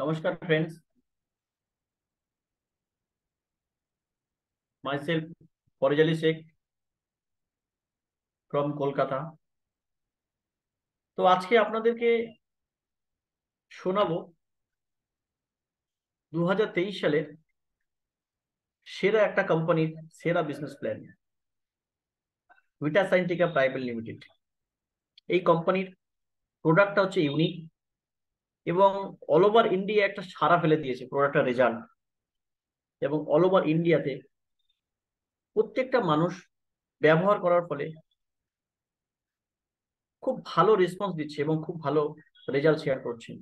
Namaskar, friends. Myself, Porjali Sheikh from Kolkata তো আজকে আপনাদেরকে শোনাবো দুই হাজার তেইশ সালের সেরা একটা কোম্পানির সেরা business plan Vita Scientica private limited এই কোম্পানির প্রোডাক্টটা হচ্ছে ইউনিক এবং অল ওভার ইন্ডিয়া একটা সারা ফেলে দিয়েছে প্রোডাক্টটা রেজাল্ট এবং অল ওভার ইন্ডিয়াতে প্রত্যেকটা মানুষ ব্যবহার করার ফলে খুব ভালো রেসপন্স দিচ্ছে এবং খুব ভালো রেজাল্ট শেয়ার করছেন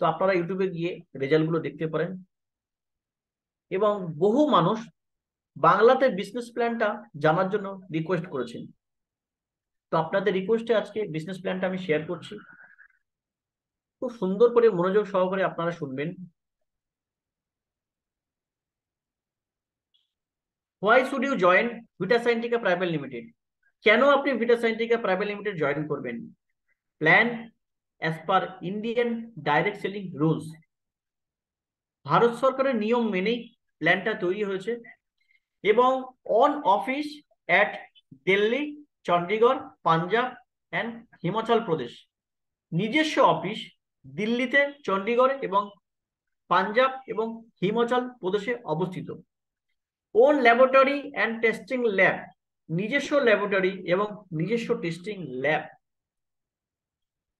তো আপনারা ইউটিউবে গিয়ে রেজাল্টগুলো দেখতে পারেন। এবং বহু মানুষ বাংলাতে বিজনেস প্ল্যানটা জানার জন্য রিকোয়েস্ট করেছেন। তো আপনাদের রিকোয়েস্টে আজকে বিজনেস প্ল্যানটা আমি শেয়ার করছি। খুব সুন্দর করে মনোযোগ সহকারে আপনারা শুনবেন। Why should you join Vita Scientica private limited কেন আপনি Vita Scientifica private limited join করবেন? Plan as per Indian direct selling rules Bharat সরকারের নিয়ম মেনেই প্ল্যানটা তৈরি হয়েছে এবং own office at Delhi Chandigarh Punjab and Himachal Pradesh নিজস্ব অফিস দিল্লিতে চণ্ডীগড় এবং পাঞ্জাব এবং হিমাচল প্রদেশে অবস্থিত। Own laboratory and testing lab নিজস্ব ল্যাবরেটরি এবং নিজস্ব testing lab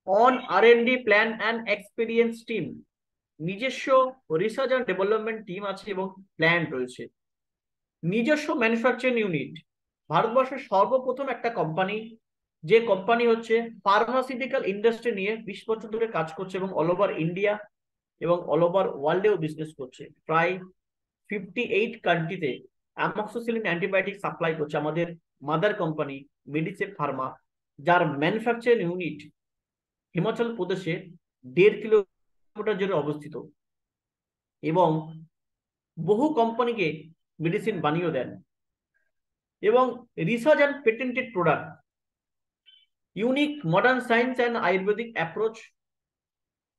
own R D plan and experience team নিজস্ব রিসার্চ অ্যান্ড ডেভেলপমেন্ট টিম আছে এবং প্ল্যান রয়েছে। নিজস্ব ম্যানুফ্যাকচারিং ইউনিট ভারতবর্ষের সর্বপ্রথম একটা কোম্পানি যে কোম্পানি হচ্ছে ফার্মাসিউটিক্যাল ইন্ডাস্ট্রি নিয়ে বিশ বছর ধরে কাজ করছে এবং অল ওভার ইন্ডিয়া এবং অল ওভার ওয়ার্ল্ডেও বিজনেস করছে। প্রায় ফিফটি এইট কান্ট্রিতে অ্যামক্সোসিলিন অ্যান্টিবায়োটিক সাপ্লাই করছে আমাদের মাদার কোম্পানি মেডিসেপ ফার্মা যার ম্যানুফ্যাকচারিং ইউনিট হিমাচল প্রদেশে দেড় কিলোমিটার জুড়ে অবস্থিত এবং বহু কোম্পানিকে মেডিসিন বানিয়েও দেন। এবং research and patented product unique modern science and Ayurvedic approach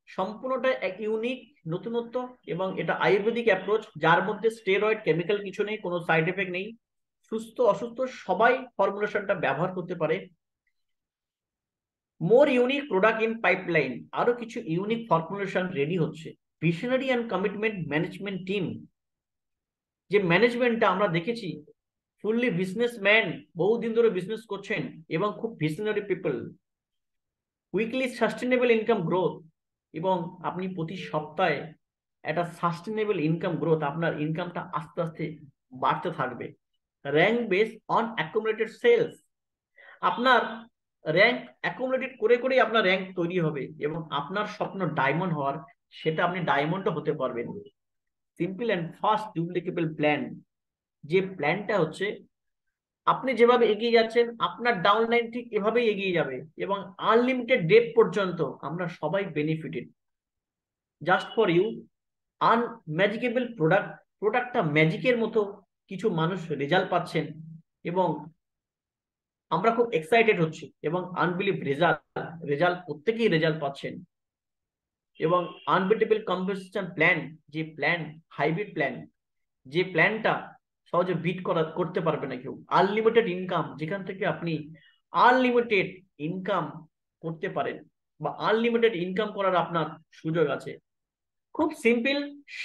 সম্পূর্ণটা এক ইউনিক নতুনত্ব এবং এটা আয়ুর্বেদিক অ্যাপ্রোচ যার মধ্যে স্টেরয়েড কেমিক্যাল কিছু নেই, কোনো সাইড এফেক্ট নেই। সুস্থ, অসুস্থ সবাই ফর্মুলেশনটা ব্যবহার করতে পারে। More unique product in pipeline আরও কিছু ইউনিক ফর্মুলেশন রেডি হচ্ছে। Visionary and commitment management team যে ম্যানেজমেন্টটা আমরা দেখেছি ফুললি বিজনেসম্যান বহুদিন ধরে বিজনেস করছেন এবং খুব visionary people weekly sustainable income growth এবং আপনি প্রতি সপ্তাহে একটা সাস্টেনেবল ইনকাম গ্রোথ আপনার ইনকামটা আস্তে আস্তে বাড়তে থাকবে। Rank base on accumulated sales আপনার র্যাঙ্ক অ্যাকুমুলেটেড করে করেই আপনার র্যাঙ্ক তৈরি হবে এবং আপনার স্বপ্ন ডায়মন্ড হওয়ার, সেটা আপনি ডায়মন্ডও হতে পারবেন। Simple and fast duplicable plan যে প্ল্যানটা হচ্ছে, আপনি যেভাবে এগিয়ে যাচ্ছেন, আপনার ডাউনলাইন ঠিক এভাবেই এগিয়ে যাবে এবং আনলিমিটেড ডেট পর্যন্ত আমরা সবাই benefited just for you unmatchable product প্রোডাক্টটা ম্যাজিকের মতো কিছু মানুষ রেজাল্ট পাচ্ছেন এবং আমরা খুব এক্সাইটেড হচ্ছি এবং আনবিলিভ রেজাল্ট রেজাল্ট প্রত্যেকেই রেজাল্ট পাচ্ছেন এবং আনবিটেবল কম্পোজিশন প্ল্যান যে প্ল্যান হাইব্রিড প্ল্যান যে প্ল্যানটা সহজে বিট করা, করতে পারবে না কেউ। আনলিমিটেড ইনকাম যেখান থেকে আপনি আনলিমিটেড ইনকাম করতে পারেন বা আনলিমিটেড ইনকাম করার আপনার সুযোগ আছে। খুব সিম্পল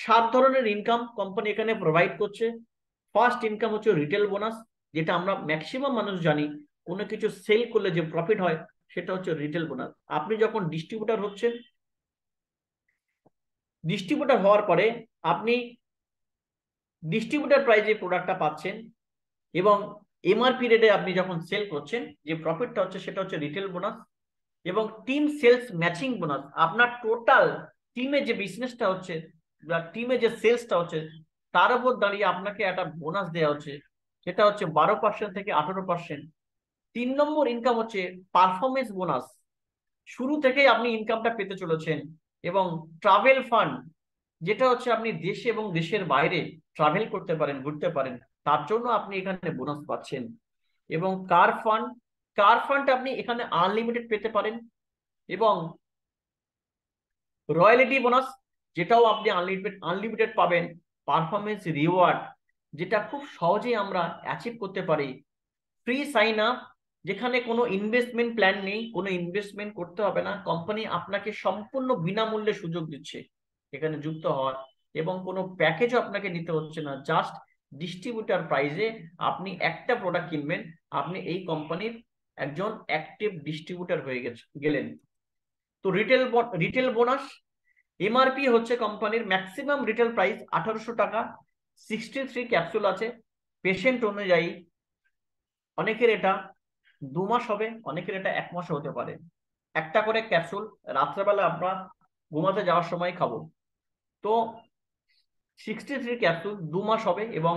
সাত ধরনের ইনকাম কোম্পানি এখানে প্রোভাইড করছে। ফার্স্ট ইনকাম হচ্ছে রিটেল বোনাস যেটা আমরা ম্যাক্সিমাম মানুষ জানি, কোনো কিছু সেল করলে যে প্রফিট হয়, সেটা হচ্ছে রিটেল বোনাস আপনি যখন ডিস্ট্রিবিউটার হচ্ছেন ডিস্ট্রিবিউটার হওয়ার পরে আপনি ডিস্ট্রিবিউটার প্রাইজে প্রোডাক্টটা পাচ্ছেন এবং এমআরপি রেটে আপনি যখন সেল করছেন, যে প্রফিটটা হচ্ছে সেটা হচ্ছে রিটেল বোনাস এবং টিম সেলস ম্যাচিং বোনাস আপনার টোটাল টিমে যে বিজনেসটা হচ্ছে বা টিমে যে সেলসটা হচ্ছে, তার উপর দাঁড়িয়ে আপনাকে একটা বোনাস দেওয়া হচ্ছে। সেটা হচ্ছে বারো পার্সেন্ট থেকে আঠারো পার্সেন্ট তিন নম্বর ইনকাম হচ্ছে পারফরমেন্স বোনাস শুরু থেকেই আপনি ইনকামটা পেতে চলেছেন এবং ট্রাভেল ফান্ড যেটা হচ্ছে আপনি দেশে এবং দেশের বাইরে ট্রাভেল করতে পারেন, ঘুরতে পারেন, তার জন্য আপনি এখানে বোনাস পাচ্ছেন। এবং কার ফান্ড কার ফান্ড আপনি এখানে আনলিমিটেড পেতে পারেন। এবং রয়্যালিটি বোনাস যেটাও আপনি আনলিমিটেড আনলিমিটেড পাবেন পারফরমেন্স রিওয়ার্ড যেটা খুব সহজেই আমরা অ্যাচিভ করতে পারি। ফ্রি সাইন আপ যেখানে কোনো ইনভেস্টমেন্ট প্ল্যান নেই, কোনো ইনভেস্টমেন্ট করতে হবে না। কোম্পানি আপনাকে সম্পূর্ণ বিনামূল্যে সুযোগ দিচ্ছে। এখানে যুক্ত হওয়ার এবং কোনো প্যাকেজও আপনাকে নিতে হচ্ছে না। জাস্ট ডিস্ট্রিবিউটার প্রাইজে আপনি একটা প্রোডাক্ট কিনবেন, আপনি এই কোম্পানির একজন অ্যাক্টিভ ডিস্ট্রিবিউটার হয়ে গেছে, গেলেন। তো রিটেল রিটেল বোনাস এমআরপি হচ্ছে কোম্পানির ম্যাক্সিমাম রিটেল প্রাইস আঠারোশো টাকা। সিক্সটি থ্রি ক্যাপসুল আছে। পেশেন্ট অনুযায়ী অনেকের এটা দু মাস হবে, অনেকের এটা এক মাসও হতে পারে। একটা করে ক্যাপসুল রাত্রেবেলা আমরা ঘুমাতে যাওয়ার সময় খাব। তো সিক্সটি থ্রি ক্যাপসুল দু মাস হবে এবং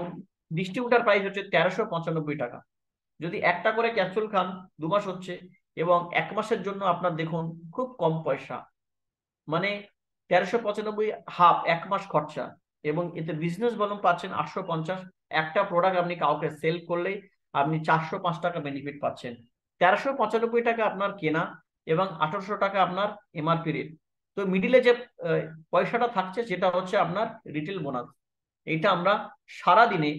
ডিস্ট্রিবিউটার প্রাইস হচ্ছে তেরোশো পঁচানব্বই টাকা। যদি একটা করে ক্যাপসুল খান, দু মাস হচ্ছে এবং এক মাসের জন্য আপনার দেখুন খুব কম পয়সা। মানে তেরোশো পঁচানব্বই হাফ এক মাস খরচা এবং এতে বিজনেস ভলিউম পাচ্ছেন আটশো পঞ্চাশ। একটা প্রোডাক্ট আপনি কাউকে সেল করলেই আপনি চারশো পাঁচ টাকা বেনিফিট পাচ্ছেন। তেরোশো পঁচানব্বই টাকা আপনার কেনা এবং আঠারোশো টাকা আপনার এমআরপি রেট তো মিডিলে যে পয়সাটা থাকছে সেটা হচ্ছে আপনার রিটেল বোনাস এটা আমরা সারা দিনে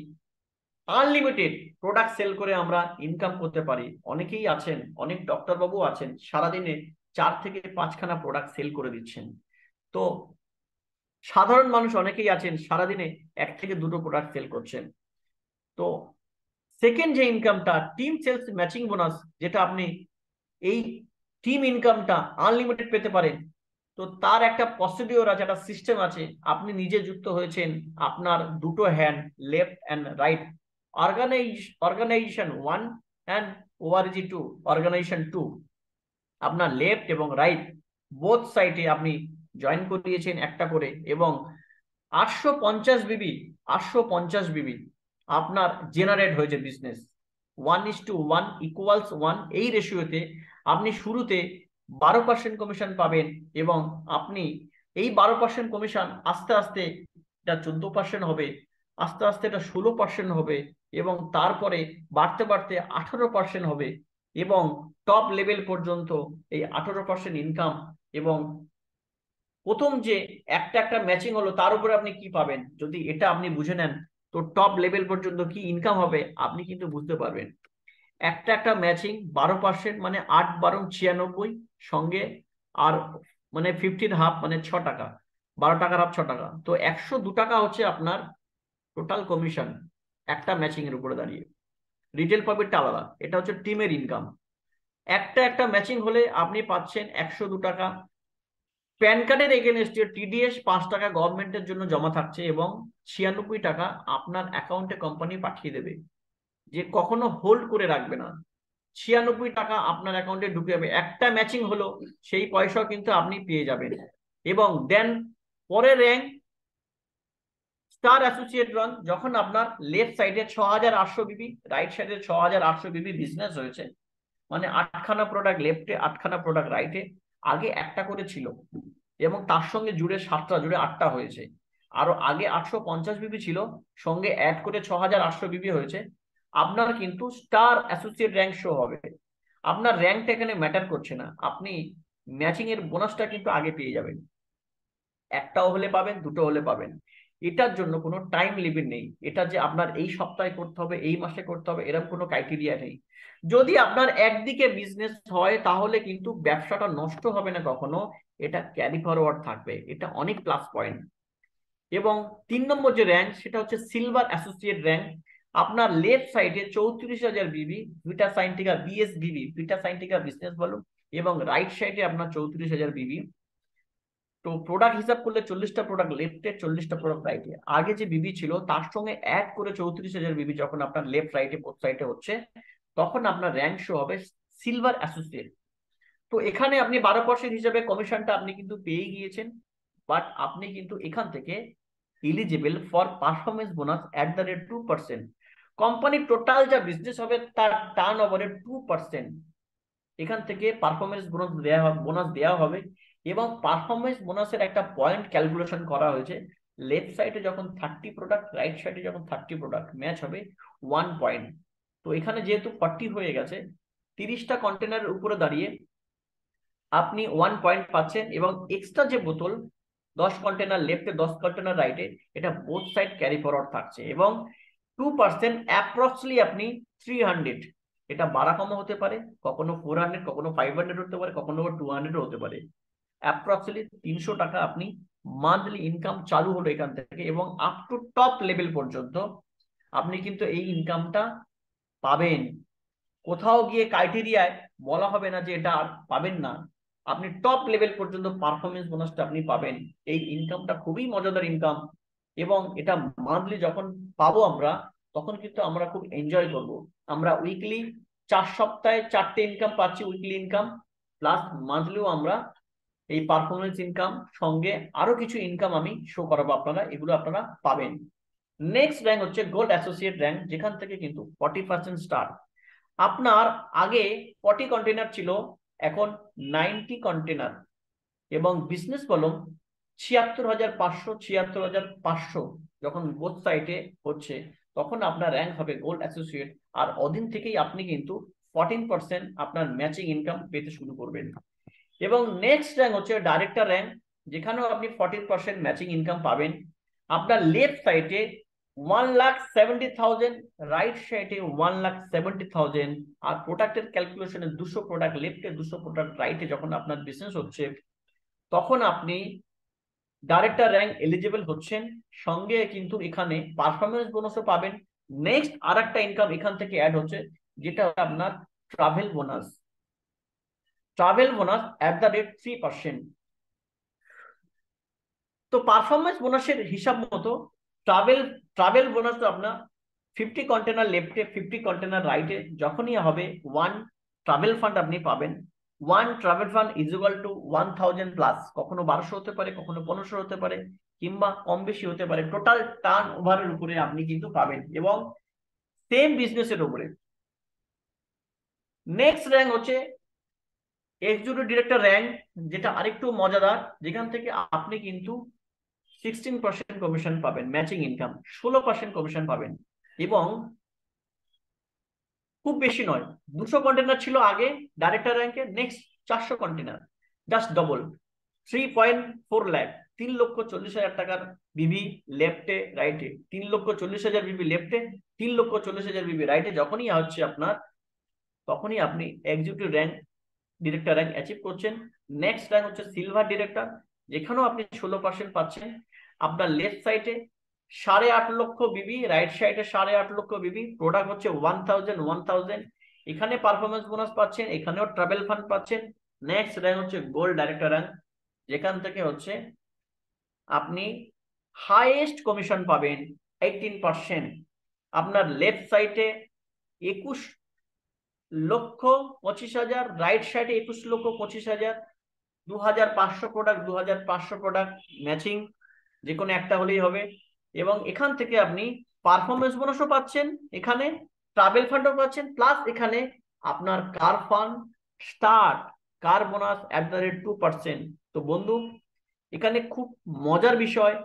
আনলিমিটেড প্রোডাক্ট সেল করে আমরা ইনকাম করতে পারি। অনেকেই আছেন, অনেক ডক্টর বাবু আছেন, সারাদিনে চার থেকে পাঁচখানা প্রোডাক্ট সেল করে দিচ্ছেন। তো সাধারণ মানুষ অনেকেই আছেন, সারাদিনে এক থেকে দুটো প্রোডাক্ট সেল করছেন। তো সেকেন্ড যে ইনকামটা টিম সেলস ম্যাচিং বোনাস যেটা আপনি এই টিম ইনকামটা আনলিমিটেড পেতে পারেন তো তার একটা প্রসিডিওর আছে, একটা সিস্টেম আছে। আপনি নিজে যুক্ত হয়েছেন, আপনার দুটো hand left and right organise organisation one and ORG two organisation two আপনার লেফট এবং রাইট বোথ সাইডে আপনি জয়েন করিয়েছেন একটা করে এবং আটশো পঞ্চাশ বিবি, আটশো পঞ্চাশ বিবি আপনার জেনারেট হয়েছে business one is two one equals one এই রেশিওতে আপনি শুরুতে বারো পার্সেন্ট কমিশন পাবেন এবং আপনি এই বারো পার্সেন্ট কমিশন আস্তে আস্তে এটা চোদ্দ পার্সেন্ট হবে, আস্তে আস্তে এটা ষোলো পার্সেন্ট হবে এবং তারপরে বাড়তে বাড়তে আঠারো পার্সেন্ট হবে এবং টপ লেভেল পর্যন্ত এই আঠারো পার্সেন্ট ইনকাম এবং প্রথম যে একটা একটা ম্যাচিং হলো তার উপরে আপনি কি পাবেন? যদি এটা আপনি বুঝে নেন, তো টপ লেভেল পর্যন্ত কি ইনকাম হবে, আপনি কিন্তু বুঝতে পারবেন। একটা একটা ম্যাচিং বারো পার্সেন্ট মানে আট বারো ছিয়ানব্বই সঙ্গে আর মানে ফিফটিন হাফ মানে ছ টাকা, বারো টাকার হাফ ছ টাকা। তো একশো দু টাকা হচ্ছে আপনার টোটাল কমিশন একটা ম্যাচিং এর উপরে দাঁড়িয়ে। রিটেল প্রফিটটা আলাদা, এটা হচ্ছে টিমের ইনকাম একটা একটা ম্যাচিং হলে আপনি পাচ্ছেন একশো দু টাকা। প্যান কার্ডের এগেনস্টে টিডিএস পাঁচ টাকা গভর্নমেন্টের জন্য জমা থাকছে এবং ছিয়ানব্বই টাকা আপনার অ্যাকাউন্টে কোম্পানি পাঠিয়ে দেবে। যে কখনো হোল্ড করে রাখবে না। ছিয়ানব্বই টাকা আপনার অ্যাকাউন্টে ঢুকে যাবে। একটা ম্যাচিং হলো, সেই পয়সাও কিন্তু আপনি পেয়ে যাবেন। এবং দেন পরের র্যাঙ্ক স্টার অ্যাসোসিয়েট রান যখন আপনার লেফট সাইডে ছ হাজার আটশো বিবি রাইট সাইডে ছ হাজার আটশো বিবি বিজনেস হয়েছে। মানে আটখানা প্রোডাক্ট লেফটে আটখানা প্রোডাক্ট রাইটে আগে একটা করে ছিল। এবং তার সঙ্গে জুড়ে সাতটা, জুড়ে আটটা হয়েছে। আরও আগে আটশো পঞ্চাশ বিবি ছিল, সঙ্গে অ্যাড করে ছ হাজার আটশো বিবি হয়েছে। আপনার কিন্তু স্টার অ্যাসোসিয়েট র্যাঙ্ক শো হবে। আপনার র্যাঙ্কটা এখানে ম্যাটার করছে না। আপনি ম্যাচিং এর বোনাসটা কিন্তু আগে পেয়ে যাবেন। একটাও হলে পাবেন, দুটো হলে পাবেন। এটার জন্য কোনো টাইম লিমিট নেই। এটা যে আপনার এই সপ্তাহে করতে হবে, এই মাসে করতে হবে এরকম কোনো ক্রাইটেরিয়া নেই। যদি আপনার একদিকে বিজনেস হয়, তাহলে কিন্তু ব্যবসাটা নষ্ট হবে না কখনো। এটা ক্যারি ফরওয়ার্ড থাকবে। এটা অনেক প্লাস পয়েন্ট এবং তিন নম্বর যে র্যাঙ্ক সেটা হচ্ছে সিলভার অ্যাসোসিয়েট র্যাঙ্ক আপনার লেফট সাইডে চৌত্রিশ হাজার BB Vita Scientica BS BB Vita Scientica business বলুন এবং রাইট সাইডে আপনার চৌত্রিশ হাজার বিবি তো প্রোডাক্ট হিসাব করলে চল্লিশটা প্রোডাক্ট লেফটে চল্লিশটা প্রোডাক্ট রাইটে আগে যে বিবি ছিল, তার সঙ্গে অ্যাড করে চৌত্রিশ হাজার বিবি যখন আপনার লেফট রাইটে সাইডে হচ্ছে, তখন আপনার র্যাঙ্ক শো হবে সিলভার অ্যাসোসিয়েট তো এখানে আপনি বারো পার্সেন্ট হিসাবে কমিশনটা আপনি কিন্তু পেয়ে গিয়েছেন বাট আপনি কিন্তু এখান থেকে eligible for performance bonus at the rate two percent কোম্পানির টোটাল যা বিজনেস হবে তার টার্ন ওভারের টু পার্সেন্ট এখান থেকে পারফরমেন্স বোনাস দেওয়া হবে বোনাস দেওয়া হবে এবং পারফরমেন্স বোনাসের একটা পয়েন্ট ক্যালকুলেশন করা হয়েছে। লেফট সাইডে যখন থার্টি প্রোডাক্ট রাইট সাইডে যখন থার্টি প্রোডাক্ট ম্যাচ হবে ওয়ান পয়েন্ট তো এখানে যেহেতু ফর্টি হয়ে গেছে, তিরিশটা কন্টেনারের উপরে দাঁড়িয়ে আপনি ওয়ান পয়েন্ট পাচ্ছেন এবং এক্সট্রা যে বোতল, দশ কন্টেনার লেফটে দশ কন্টেনার রাইটে এটা বোথ সাইড ক্যারি ফরওয়ার্ড থাকছে এবং টু পার্সেন্ট অ্যাপ্রক্সলি আপনি থ্রি হান্ড্রেড এটা বাড়া কমও হতে পারে, কখনো ফোর হান্ড্রেড কখনো ফাইভ হান্ড্রেড হতে পারে, কখনো টু হান্ড্রেড হতে পারে। অ্যাপ্রক্সলি তিনশো টাকা আপনি মান্থলি ইনকাম চালু হলো এখান থেকে এবং আপ টু টপ লেভেল পর্যন্ত আপনি কিন্তু এই ইনকামটা পাবেন। কোথাও গিয়ে ক্রাইটেরিয়ায় বলা হবে না যে এটা আর পাবেন না। আপনি টপ লেভেল পর্যন্ত পারফরমেন্স বোনাসটা আপনি পাবেন। এই ইনকামটা খুবই মজাদার ইনকাম এবং এটা মান্থলি যখন পাবো আমরা তখন কিন্তু আমরা খুব এনজয় করব। আমরা উইকলি চার সপ্তাহে চারটে ইনকাম পাচ্ছি উইকলি ইনকাম প্লাস মান্থলিও আমরা এই পারফরমেন্স ইনকাম সঙ্গে আরও কিছু ইনকাম আমি শো করাবো আপনারা, এগুলো আপনারা পাবেন। নেক্সট র্যাঙ্ক হচ্ছে গোল্ড অ্যাসোসিয়েট র্যাঙ্ক যেখান থেকে কিন্তু ফর্টি পার্সেন্ট স্টার্ট আপনার আগে ফর্টি কন্টেনার ছিল, এখন নাইনটি কন্টেনার এবং বিজনেস কলম ছিয়াত্তর হাজার পাঁচশো, ছিয়াত্তর হাজার পাঁচশো, যখন বোথ সাইটে হচ্ছে। তখন আপনার র্যাঙ্ক হবে গোল্ড অ্যাসোসিয়েট আর অদিন থেকেই আপনি কিন্তু ফর্টিন পার্সেন্ট আপনার ম্যাচিং ইনকাম পেতে শুরু করবেন। এবং নেক্সট র্যাঙ্ক হচ্ছে ডাইরেক্টর র্যাঙ্ক যেখানেও আপনি ফর্টিন পার্সেন্ট ম্যাচিং ইনকাম পাবেন। আপনার লেফট সাইডে one lakh seventy thousand right সাইডে ওয়ান লাখ সেভেন্টি থাউজেন্ড আর প্রোডাক্টের ক্যালকুলেশনে দুশো প্রোডাক্ট লেফটে দুশো প্রোডাক্ট রাইটে যখন আপনার বিজনেস হচ্ছে, তখন আপনি ডাইরেক্টর র্যাঙ্ক এলিজিবল হচ্ছেন, সঙ্গে কিন্তু এখানে পারফরমেন্স বোনাসও পাবেন। নেক্সট আর একটা ইনকাম এখান থেকে অ্যাড হচ্ছে, যেটা আপনার travel bonus travel bonus at the rate three percent তো পারফরমেন্স বোনাসের হিসাব মতো ট্রাভেল ট্রাভেল বোনাস আপনার ফিফটি কন্টেনার লেফটে ফিফটি কন্টেনার রাইটে যখনই হবে ওয়ান ট্রাভেল ফান্ড আপনি পাবেন। One travel fund is equal to one thousand plus কখনো বারোশো হতে পারে, কখনো পনেরোশো হতে পারে, কিংবা কম বেশি হতে পারে। টোটাল টার্ন ওভারের উপরে আপনি কিন্তু পাবেন এবং সেম বিজনেসের উপরে। নেক্সট র্যাঙ্ক হচ্ছে এক্সিকিউটিভ ডিরেক্টর র্যাঙ্ক যেটা আরেকটু মজাদার, যেখান থেকে আপনি কিন্তু সিক্সটিন পার্সেন্ট কমিশন পাবেন ম্যাচিং ইনকাম ষোলো পার্সেন্ট কমিশন পাবেন এবং খুব বেশি নয়। দুশো কন্টেনার ছিল আগে ডাইরেক্টর র্যাঙ্কে নেক্সট চারশো container just double three point four lakh তিন লক্ষ চল্লিশ হাজার টাকার বিবি লেফটে রাইটে তিন লক্ষ চল্লিশ হাজার বিবি লেফটে তিন লক্ষ চল্লিশ হাজার বিবি রাইটে যখনই হচ্ছে আপনার, তখনই আপনি executive rank director rank achieve করছেন। নেক্সট র্যাঙ্ক হচ্ছে সিলভার ডিরেক্টর যেখানেও আপনি ষোলো পার্সেন্ট পাচ্ছেন। আপনার লেফট সাইডে সাড়ে আট লক্ষ বিবি রাইট সাইডে সাড়ে আট লক্ষ বিবি প্রোডাক্ট হচ্ছে ওয়ান থাউজেন্ড ওয়ান থাউজেন্ড এখানে পারফরমেন্স বোনাস পাচ্ছেন, এখানেও ট্রাভেল ফান্ড পাচ্ছেন। নেক্সট র্যাঙ্ক হচ্ছে গোল্ড ডাইরেক্টর র্যাঙ্ক যেখান থেকে হচ্ছে আপনি হাইয়েস্ট কমিশন পাবেন এইটিন পার্সেন্ট আপনার লেফট সাইডে একুশ লক্ষ পঁচিশ হাজার রাইট সাইডে একুশ লক্ষ পঁচিশ হাজার। দু হাজার পাঁচশো প্রোডাক্ট দু হাজার পাঁচশো প্রোডাক্ট ম্যাচিং যে কোনো একটা হলেই হবে। এবং এখান থেকে আপনি পারফরমেন্স বোনাসও পাচ্ছেন, এখানে ট্রাভেল ফান্ডও পাচ্ছেন প্লাস এখানে আপনার car fund start car bonus at the rate two percent তো বন্ধু, এখানে খুব মজার বিষয়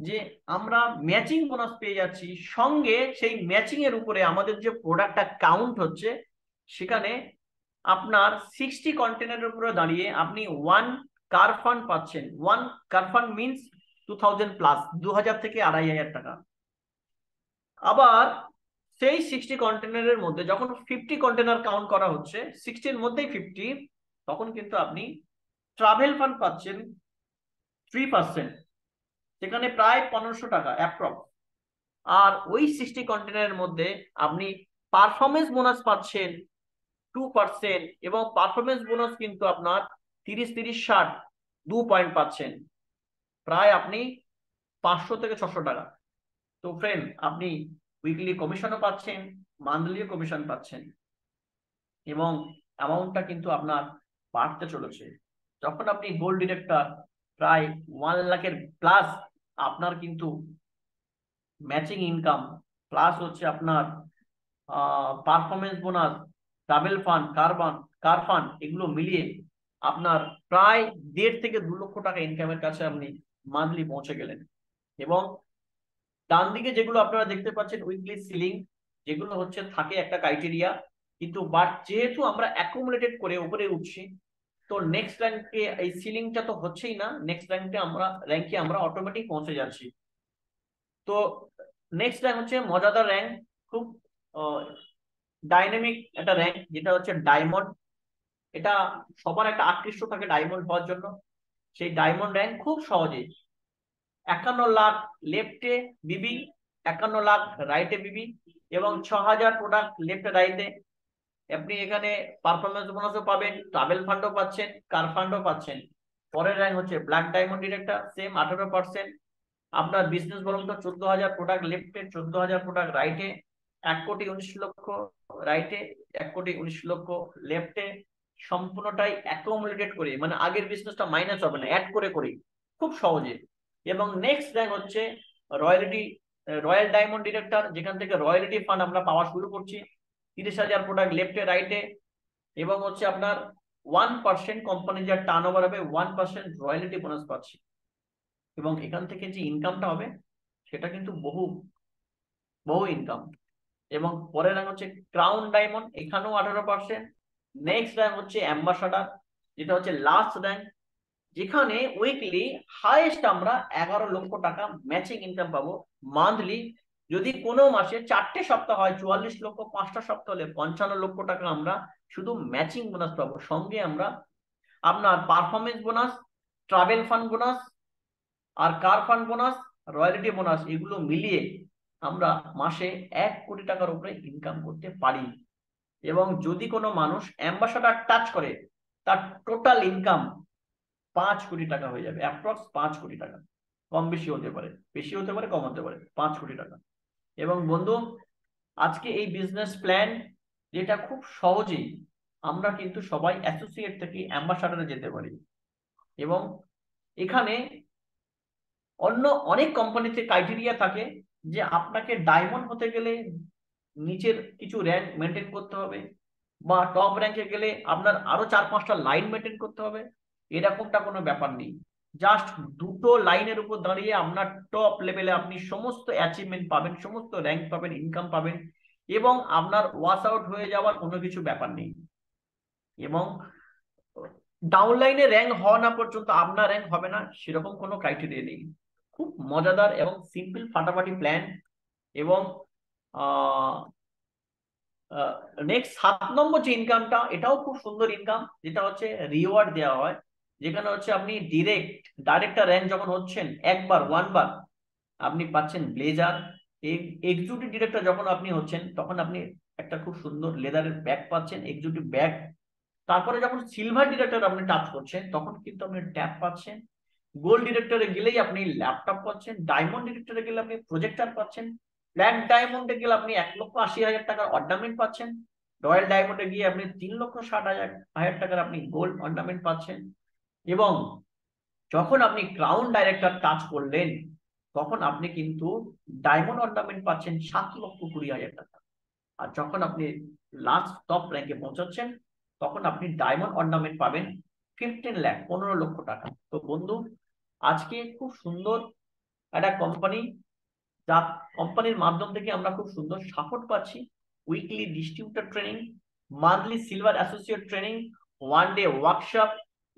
যে আমরা ম্যাচিং বোনাস পেয়ে যাচ্ছি, সঙ্গে সেই ম্যাচিং এর উপরে আমাদের যে প্রোডাক্টটা কাউন্ট হচ্ছে, সেখানে আপনার সিক্সটি কন্টেনারের উপরে দাঁড়িয়ে আপনি ওয়ান কার ফান্ড পাচ্ছেন। One car fund means two thousand plus দু হাজার থেকে আড়াই হাজার টাকা। আবার সেই সিক্সটি কন্টেনারের মধ্যে যখন ফিফটি কন্টেনার কাউন্ট করা হচ্ছে সিক্সটির মধ্যেই ফিফটি তখন কিন্তু আপনি ট্রাভেল ফান্ড পাচ্ছেন থ্রি পার্সেন্ট সেখানে প্রায় পনেরোশো টাকা অ্যাপ্রক্স আর ওই সিক্সটি কন্টেনারের মধ্যে আপনি পারফরমেন্স বোনাস পাচ্ছেন টু পার্সেন্ট এবং পারফরমেন্স বোনাস কিন্তু আপনার তিরিশ তিরিশ, ষাট, দু পয়েন্ট পাচ্ছেন। প্রায় আপনি পাঁচশো থেকে ছশো টাকা। তো ফ্রেন্ড আপনি উইকলি কমিশনও পাচ্ছেন মান্থলিও কমিশন পাচ্ছেন এবং অ্যামাউন্টটা কিন্তু আপনার বাড়তে চলেছে। যখন আপনি গোল্ড ডিরেক্টর প্রায় ওয়ান লাখের প্লাস আপনার কিন্তু ম্যাচিং ইনকাম প্লাস হচ্ছে আপনার পারফরমেন্স বোনাস ট্রাভেল ফান্ড কারবান কার ফান্ড এগুলো মিলিয়ে আপনার প্রায় দেড় থেকে দু লক্ষ টাকা ইনকামের কাছে আপনি মান্থলি পৌঁছে গেলেন। এবং ডান দিকে যেগুলো আপনারা দেখতে পাচ্ছেন উইকলি সিলিং যেগুলো হচ্ছে থাকে একটা ক্রাইটেরিয়া কিন্তু বাট যেহেতু আমরা অ্যাকুমুলেটেড করে উপরে উঠছি, তো নেক্সট র্যাঙ্কে এই সিলিংটা তো হচ্ছেই না নেক্সট র্যাঙ্কে আমরা র্যাঙ্কে আমরা অটোমেটিক পৌঁছে যাচ্ছি। তো নেক্সট র্যাঙ্ক হচ্ছে মজাদার র্যাঙ্ক খুব ডাইনামিক একটা র্যাঙ্ক যেটা হচ্ছে ডায়মন্ড এটা সবার একটা আকৃষ্ট থাকে ডায়মন্ড হওয়ার জন্য। সেই ডায়মন্ড র্যাঙ্ক খুব সহজে একান্ন লাখ লেফটে বিবি একান্ন লাখ রাইটে বিবি এবং ছ হাজার প্রোডাক্ট লেফটে রাইটে আপনি এখানে পারফরমেন্স বোনাসও পাবেন ট্রাভেল ফান্ডও পাচ্ছেন কার ফান্ডও পাচ্ছেন। পরের র্যাঙ্ক হচ্ছে ব্ল্যাক ডায়মন্ড ডিরেক্টর সেম আঠারো পার্সেন্ট আপনার বিজনেস বলুন তো, চোদ্দ হাজার প্রোডাক্ট লেফটে চোদ্দ হাজার প্রোডাক্ট রাইটে এক কোটি উনিশ লক্ষ রাইটে এক কোটি উনিশ লক্ষ লেফটে সম্পূর্ণটাই অ্যাকোমোলেটেড করে মানে আগের বিজনেসটা মাইনাস হবে না অ্যাড করে করি, খুব সহজে। এবং নেক্সট র্যাঙ্ক হচ্ছে রয়্যালিটি রয়্যাল ডায়মন্ড ডিরেক্টর যেখান থেকে রয়্যালিটি ফান্ড আমরা পাওয়া শুরু করছি, তিরিশ হাজার প্রোডাক্ট লেফটে রাইটে এবং হচ্ছে আপনার ওয়ান পার্সেন্ট কোম্পানি যা টার্ন ওভার হবে ওয়ান পার্সেন্ট রয়্যালিটি বোনাস পাচ্ছি। এবং এখান থেকে যে ইনকামটা হবে, সেটা কিন্তু বহু বহু ইনকাম এবং পরের র্যাঙ্ক হচ্ছে ক্রাউন ডায়মন্ড এখানেও আঠারো পার্সেন্ট নেক্সট র্যাঙ্ক হচ্ছে অ্যাম্বাসাডার যেটা হচ্ছে লাস্ট র্যাঙ্ক যেখানে উইকলি হাইয়েস্ট আমরা এগারো লক্ষ টাকা ম্যাচিং ইনকাম পাবো মান্থলি যদি কোনো মাসে চারটে সপ্তাহ হয়, চুয়াল্লিশ লক্ষ, পাঁচটা সপ্তাহ হলে পঞ্চান্ন লক্ষ টাকা আমরা শুধু ম্যাচিং বোনাস পাবো। সঙ্গে আমরা আপনার performance bonus travel fund bonus আর car fund bonus royalty bonus এগুলো মিলিয়ে আমরা মাসে এক কোটি টাকার উপরে ইনকাম করতে পারি। এবং যদি কোনো মানুষ অ্যাম্বাসাডার টাচ করে, তার টোটাল ইনকাম পাঁচ কোটি টাকা হয়ে যাবে অ্যাপ্রক্স পাঁচ কোটি টাকা। কম বেশি হতে পারে, বেশি হতে পারে, কম হতে পারে, পাঁচ কোটি টাকা। এবং বন্ধু, আজকে এই বিজনেস প্ল্যান যেটা খুব সহজেই আমরা কিন্তু সবাই অ্যাসোসিয়েট থেকে অ্যাম্বাসাডারে যেতে পারি। এবং এখানে অন্য অনেক কোম্পানিতে ক্রাইটেরিয়া থাকে যে আপনাকে ডায়মন্ড হতে গেলে নিচের কিছু র্যাঙ্ক মেনটেন করতে হবে বা টপ র্যাঙ্কে গেলে আপনার আরও চার পাঁচটা লাইন মেনটেন করতে হবে। এরকমটা কোনো ব্যাপার নেই। জাস্ট দুটো লাইনের উপর দাঁড়িয়ে আপনার টপ লেভেলে আপনি সমস্ত অ্যাচিভমেন্ট পাবেন, সমস্ত র্যাঙ্ক পাবেন ইনকাম পাবেন এবং আপনার ওয়াশ আউট হয়ে যাওয়ার কোনো কিছু ব্যাপার নেই। এবং ডাউনলাইনে র্যাঙ্ক হওয়া না পর্যন্ত আপনার র্যাঙ্ক হবে না, সেরকম কোনো ক্রাইটেরিয়া নেই। খুব মজাদার এবং সিম্পল ফাটাফাটি প্ল্যান এবং নেক্সট সাত নম্বর যে ইনকামটা এটাও খুব সুন্দর ইনকাম যেটা হচ্ছে রিওয়ার্ড দেওয়া হয়। যেখানে হচ্ছে আপনি ডিরেক্ট ডাইরেক্টর র্যাঙ্ক যখন হচ্ছেন, একবার ওয়ান বার, আপনি পাচ্ছেন ব্লেজার এক্সিকিউটিভ ডিরেক্টর যখন আপনি হচ্ছেন, তখন আপনি একটা খুব সুন্দর লেদারের ব্যাগ পাচ্ছেন এক্সিকিউটিভ ব্যাগ তারপরে যখন সিলভার ডিরেক্টর আপনি টাচ করছেন, তখন কিন্তু আপনি ট্যাব পাচ্ছেন। গোল্ড ডিরেক্টরে গেলেই আপনি ল্যাপটপ পাচ্ছেন ডায়মন্ড ডিরেক্টরে গেলে আপনি প্রজেক্টর পাচ্ছেন। ব্ল্যাক ডায়মন্ডে গেলে আপনি এক লক্ষ আশি হাজার টাকার অর্নামেন্ট পাচ্ছেন। রয়্যাল ডায়মন্ডে গিয়ে আপনি তিন লক্ষ ষাট হাজার হাজার টাকার আপনি গোল্ড অর্নামেন্ট পাচ্ছেন। এবং যখন আপনি ক্রাউন ডাইরেক্টর টাচ করলেন, তখন আপনি কিন্তু ডায়মন্ড অর্নামেন্ট পাচ্ছেন সাত লক্ষ কুড়ি হাজার টাকা। আর যখন আপনি লাস্ট টপ র্যাঙ্কে পৌঁছাচ্ছেন, তখন আপনি ডায়মন্ড অর্নামেন্ট পাবেন ফিফটিন ল্যাখ পনেরো লক্ষ টাকা। তো বন্ধু, আজকে খুব সুন্দর একটা কোম্পানি যা কোম্পানির মাধ্যম থেকে আমরা খুব সুন্দর সাপোর্ট পাচ্ছি। Weekly distributor training monthly silver associate training one day workshop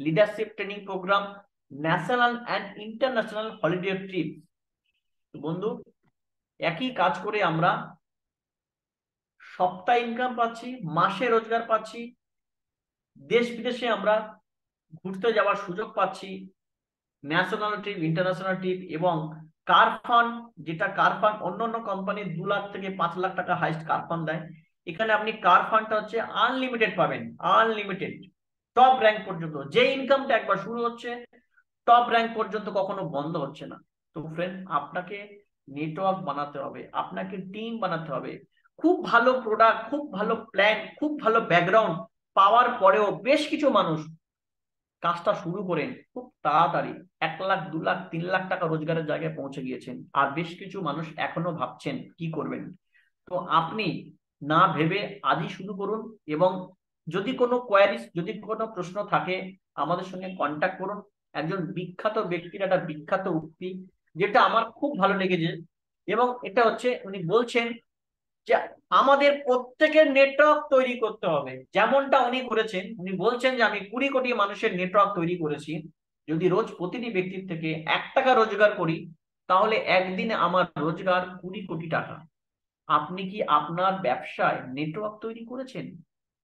leadership training program national and international holiday trip বন্ধু, একই কাজ করে আমরা সপ্তাহ ইনকাম পাচ্ছি, মাসে রোজগার পাচ্ছি, দেশ বিদেশে আমরা ঘুরতে যাওয়ার সুযোগ পাচ্ছি ন্যাশনাল ট্রিপ ইন্টারন্যাশনাল ট্রিপ এবং কার ফান্ড যেটা কার ফান্ড অন্য অন্য কোম্পানি দু লাখ থেকে পাঁচ লাখ টাকা হাইস্ট কার ফান্ড দেয়। এখানে আপনি কার ফান্ডটা হচ্ছে আনলিমিটেড পাবেন আনলিমিটেড টপ র্যাঙ্ক পর্যন্ত। যে ইনকামটা একবার শুরু হচ্ছে টপ র্যাঙ্ক পর্যন্ত কখনো বন্ধ হচ্ছে না। তো ফ্রেন্ড আপনাকে নেটওয়ার্ক বানাতে হবে, আপনাকে টিম বানাতে হবে। খুব ভালো প্রোডাক্ট খুব ভালো প্ল্যান খুব ভালো ব্যাকগ্রাউন্ড পাওয়ার পরেও বেশ কিছু মানুষ কাজটা শুরু করেন, খুব তাড়াতাড়ি এক লাখ, দু লাখ, তিন লাখ টাকা রোজগারের জায়গায় পৌঁছে গিয়েছেন। আর বেশ কিছু মানুষ এখনও ভাবছেন কি করবেন। তো আপনি না ভেবে আজই শুরু করুন এবং যদি কোনো কোয়ারিজ যদি কোনো প্রশ্ন থাকে, আমাদের সঙ্গে কন্ট্যাক্ট করুন। একজন বিখ্যাত ব্যক্তির একটা বিখ্যাত উক্তি, যেটা আমার খুব ভালো লেগেছে এবং এটা হচ্ছে উনি বলছেন আমাদের প্রত্যেকের নেটওয়ার্ক তৈরি করতে হবে। যেমনটা উনি করেছেন, উনি বলছেন যে আমি কুড়ি কোটি মানুষের নেটওয়ার্ক তৈরি করেছি। যদি রোজ প্রতিটি ব্যক্তির থেকে এক টাকা রোজগার করি, তাহলে একদিনে আমার রোজগার কুড়ি কোটি টাকা। আপনি কি আপনার ব্যবসায় নেটওয়ার্ক তৈরি করেছেন?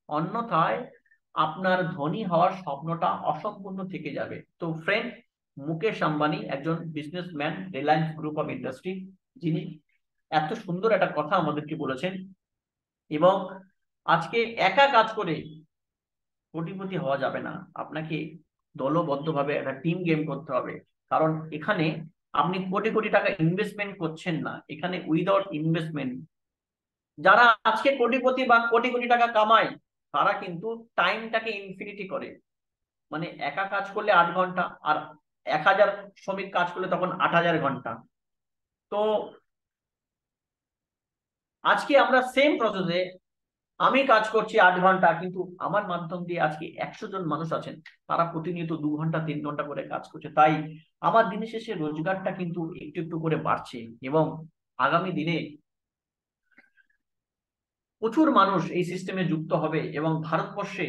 অন্যথায় আপনার ধনী হওয়ার স্বপ্নটা অসম্পূর্ণ থেকে যাবে। তো ফ্রেন্ড মুকেশ আম্বানি একজন businessman Reliance group of industry যিনি এত সুন্দর একটা কথা আমাদেরকে বলেছেন এবং আজকে একা কাজ করে কোটিপতি হওয়া যাবে না। আপনাকে দলবদ্ধভাবে একটা টিম গেম করতে হবে। কারণ এখানে আপনি কোটি কোটি টাকা ইনভেস্টমেন্ট করছেন না। এখানে উইদাউট ইনভেস্টমেন্ট যারা আজকে কোটিপতি বা কোটি কোটি টাকা কামায়, তারা কিন্তু টাইমটাকে ইনফিনিটি করে। মানে একা কাজ করলে আট ঘণ্টা, আর এক হাজার শ্রমিক কাজ করলে তখন আট হাজার ঘণ্টা। তো আজকে আমরা সেম প্রসেসে আমি কাজ করছি আট ঘণ্টা, কিন্তু আমার মাধ্যম দিয়ে আজকে একশো জন মানুষ আছেন। তারা প্রতিনিয়ত দু ঘণ্টা, তিন ঘণ্টা করে কাজ করছে। তাই আমার দিনের শেষে রোজগারটা কিন্তু একটু একটু করে বাড়ছে এবং আগামী দিনে প্রচুর মানুষ এই সিস্টেমে যুক্ত হবে এবং ভারতবর্ষে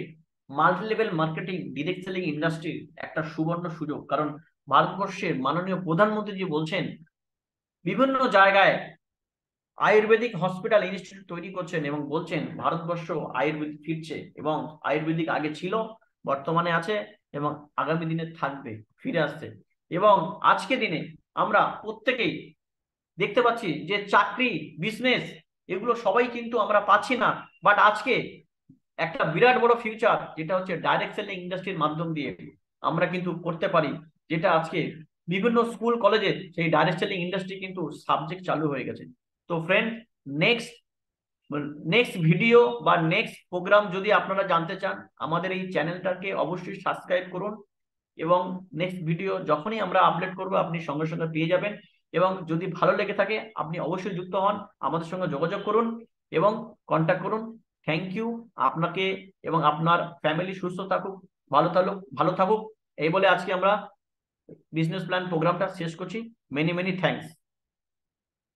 multi level marketing direct selling ইন্ডাস্ট্রির একটা সুবর্ণ সুযোগ। কারণ ভারতবর্ষের মাননীয় প্রধানমন্ত্রী যে বলছেন, বিভিন্ন জায়গায় আয়ুর্বেদিক হসপিটাল ইনস্টিটিউট তৈরি করছেন এবং বলছেন, ভারতবর্ষ আয়ুর্বেদিক ফিরছে এবং আয়ুর্বেদিক আগে ছিল, বর্তমানে আছে এবং আগামী দিনে থাকবে, ফিরে আসছে। এবং আজকে দিনে আমরা প্রত্যেকেই দেখতে পাচ্ছি যে চাকরি, বিজনেস এগুলো সবাই কিন্তু আমরা পাচ্ছি না। বাট আজকে একটা বিরাট বড় ফিউচার, যেটা হচ্ছে ডাইরেক্ট সেলিং ইন্ডাস্ট্রির মাধ্যম দিয়ে আমরা কিন্তু করতে পারি, যেটা আজকে বিভিন্ন স্কুল, কলেজে সেই ডাইরেক্ট সেলিং ইন্ডাস্ট্রি কিন্তু সাবজেক্ট চালু হয়ে গেছে। তো ফ্রেন্ড নেক্সট নেক্সট ভিডিও বা নেক্সট প্রোগ্রাম যদি আপনারা জানতে চান, আমাদের এই চ্যানেলটাকে অবশ্যই সাবস্ক্রাইব করুন এবং নেক্সট ভিডিও যখনই আমরা আপলোড করব, আপনি সঙ্গে সঙ্গে পেয়ে যাবেন এবং যদি ভালো লেগে থাকে, আপনি অবশ্যই যুক্ত হন, আমাদের সঙ্গে যোগাযোগ করুন এবং কন্ট্যাক্ট করুন। থ্যাংক ইউ আপনাকে এবং আপনার ফ্যামিলি সুস্থ থাকুক, ভালো থাকুক ভালো থাকুক। এই বলে আজকে আমরা বিজনেস প্ল্যান প্রোগ্রামটা শেষ করছি। Many many thanks